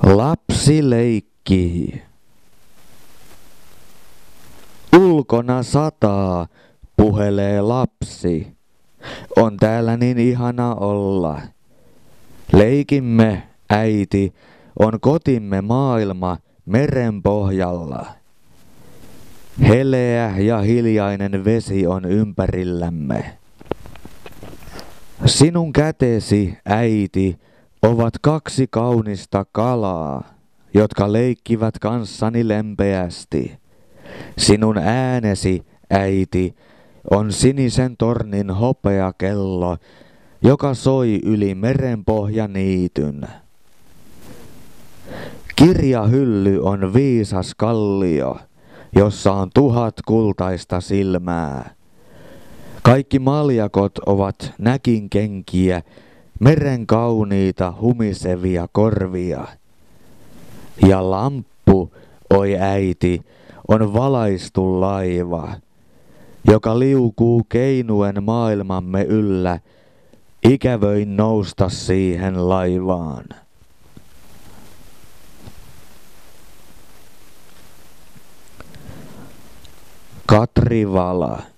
Lapsi leikkii. Ulkona sataa, puhelee lapsi. On täällä niin ihana olla. Leikimme, äiti, on kotimme maailma meren pohjalla. Heleä ja hiljainen vesi on ympärillämme. Sinun kätesi, äiti, ovat kaksi kaunista kalaa, jotka leikkivät kanssani lempeästi. Sinun äänesi, äiti, on sinisen tornin hopea kello, joka soi yli merenpohjaniityn. Kirjahylly on viisas kallio, jossa on tuhat kultaista silmää. Kaikki maljakot ovat näkinkenkiä, meren kauniita humisevia korvia. Ja lamppu, oi äiti, on valaistu laiva, joka liukuu keinuen maailmamme yllä, ikävöin nousta siihen laivaan. Katri Vala.